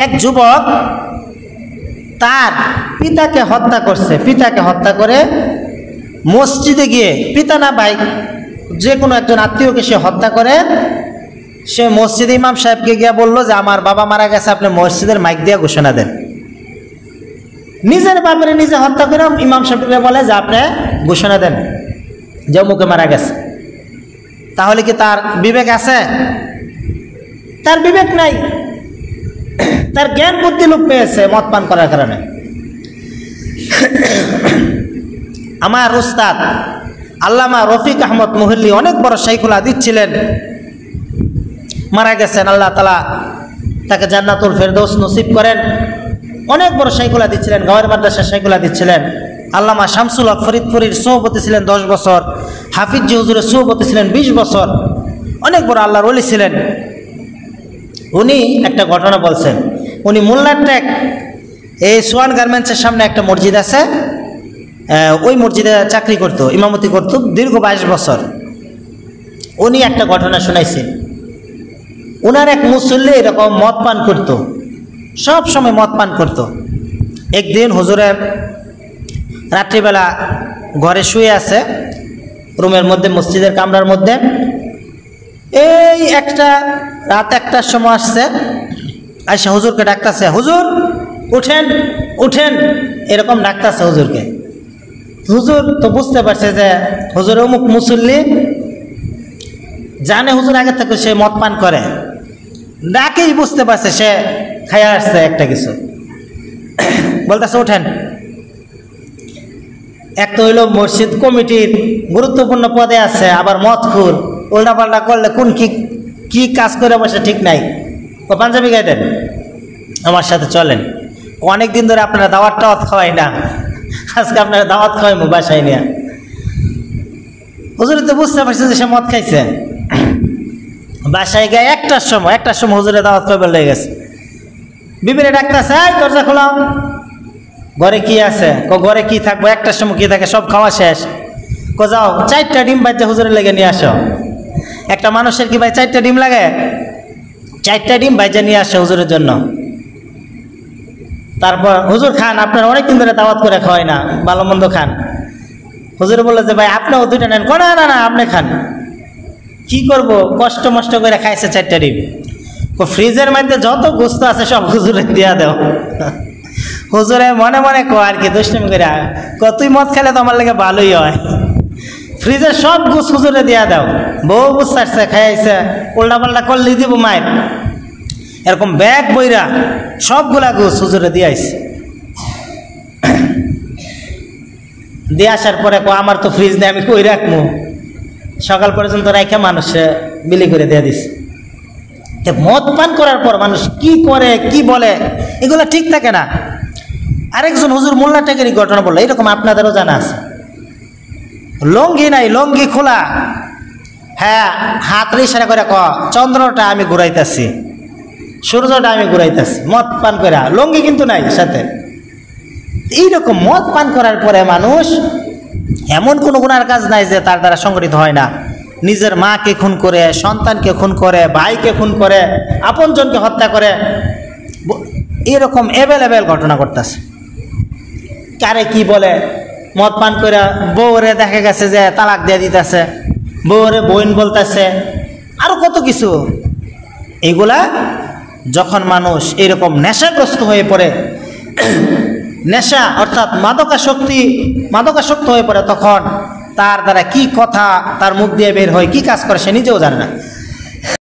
এক যুবক তার পিতাকে হত্যা করছে। পিতাকে হত্যা করে মসজিদে গিয়ে পিতা না ভাই, যে কোনো একজন আত্মীয়কে সে হত্যা করে। সে মসজিদে ইমাম সাহেবকে গিয়ে বলল যে, আমার বাবা মারা গেছে, আপনি মসজিদের মাইক দিয়ে ঘোষণা দেন। নিজের বাপরে নিজে হত্যা করে ইমাম সাহেবকে বলে যে, আপনি ঘোষণা দেন যে মুখে মারা গেছে। তাহলে কি তার বিবেক আছে? তার বিবেক নাই। তার জ্ঞান বুদ্ধি লোপ পেয়েছে, মদ পান করার কারণে। আমার উস্তাদ আল্লামা রফিক আহমদ মুহল্লি অনেক বড় শাইখুল আদিত ছিলেন। মারা গেছেন, আল্লাহ তালা তাকে জান্নাতুল ফেরদৌস নসিব করেন। অনেক বড় শাইখুল আদিত ছিলেন, গাওয়ার মাদ্রাসার শাইখুল আদিত ছিলেন। আল্লামা শামসুল হক ফরিদপুরীর সভাপতি ছিলেন দশ বছর। হাফিজ হুজুরের সভাপতি ছিলেন বিশ বছর। অনেক বড় আল্লাহর অলি ছিলেন। উনি একটা ঘটনা বলছেন। উনি মোল্লার ট্যাক এই সোয়ান গার্মেন্টসের সামনে একটা মসজিদ আছে। ওই মসজিদে চাকরি করত, ইমামতি করত দীর্ঘ বাইশ বছর। উনি একটা ঘটনা শোনাইছেন ওনার এক মুসল্লি এরকম মদ পান করত, সব সময় মদ পান করত। একদিন হুজুরের রাত্রিবেলা ঘরে শুয়ে আছে, রুমের মধ্যে, মসজিদের কামরার মধ্যে। এই একটা, রাত একটার সময় আসছে আইসা হুজুরকে ডাকতেছে, হুজুর, উঠেন উঠেন। এরকম ডাকতেছে হুজুরকে। হুজুর তো বুঝতে পারছে যে হুজুর অমুক মুসল্লি, জানে হুজুর আগে থেকে সে মদ পান করে। ডাকেই বুঝতে পারছে সে খাইয়া আসছে একটা কিছু। বলতেছে ওঠেন এক তো হইল মসজিদ কমিটির গুরুত্বপূর্ণ পদে আছে, আবার মদ খুর উল্টাপাল্টা করলে কোন কি কি কাজ করে বসে ঠিক নাই। ও পাঞ্জাবি গায়ে দেন। আমার সাথে চলেন। অনেক দিন ধরে আপনারা দাওয়াত টাওয়াত খাওয়াই না। আজকে আপনারা দাওয়াত খাওয়াই মু বাসায় নিয়ে। হুজুরে তো বুঝতে পারছে যে সে মদ খাইছে। বাসায় গিয়ে একটার সময় একটার সময় হুজুরে দাওয়াত খাইবার লেগে গেছে। বিবিরে ডাক্তার এই, দরজা খোলাও। ঘরে কি আছে? ক, ঘরে কি থাকব? একটার সময় কি থাকে? সব খাওয়া শেষ। ক, যাও, চারটা ডিম বাচ্চা হুজুরে লেগে নিয়ে আসো। একটা মানুষের কি ভাই চারটা ডিম লাগে? চারটা ডিম বাইজা নিয়ে আসে হুজুরের জন্য। তারপর হুজুর খান, আপনার অনেক দিন ধরে দাওয়াত করে খাওয়াই না ভালো মন্দ খান। হুজুরে বলল যে, ভাই, আপনিও দুইটা নেন। না না না, আপনি খান। কি করব? কষ্ট মষ্ট করে খাইছে চারটা ডিম। ফ্রিজের মধ্যে যত গোস্ত আছে সব হুজুরে দিয়া দেও। হুজুরে মনে মনে কো আর কি, দুষ্টমি করে তুই মদ খেলে তো আমার লাগে ভালোই হয়। ফ্রিজের সব গুছ হুজুরে দিয়া দাও। বউ বুঝতে খাইছে উল্টা পাল্টা করলে দিব মায়ের। এরকম ব্যাগ বইরা সবগুলা গুছ হুজুরে দিয়ে আইছে দিয়ে আসার পরে কো আমার তো ফ্রিজ নেই, আমি কই রাখব সকাল পর্যন্ত রাখে মানুষ বিলি করে দিয়ে তে মদ পান করার পর মানুষ কি করে, কি বলে, এগুলো ঠিক থাকে না। আরেকজন হুজুর মোল্লা টেকেরই ঘটনা বলল, এরকম আপনাদেরও জানা আছে। লঙ্গি নাই, লঙ্গি খোলা। হ্যাঁ হাত ইশারা করে ক, চন্দ্রটা আমি ঘুরাইতেছি। সূর্যটা আমি ঘুরাইতেছি, মদ পান করে লঙ্গি কিন্তু নাই সাথে। এইরকম মদ পান করার পরে মানুষ, এমন কোনো গুণার কাজ নাই যে তার দ্বারা সংগঠিত হয় না। নিজের মাকে খুন করে, সন্তানকে খুন করে, ভাইকে খুন করে, আপনজনকে হত্যা করে এরকম অ্যাভেলেবেল ঘটনা ঘটতেছে। কারে কি বলে? মদ পান করে বউরে দেখা গেছে যে তালাক দিয়ে দিতেছে, বউরে বইন বলতেছে, আরও কত কিছু। এগুলা যখন মানুষ এরকম নেশাগ্রস্ত হয়ে পড়ে, নেশা অর্থাৎ মাদকাশক্তি মাদকাসক্ত হয়ে পড়ে তখন তার দ্বারা কি কথা তার মুখ দিয়ে বের হয়, কি কাজ করে সে নিজেও জানে না।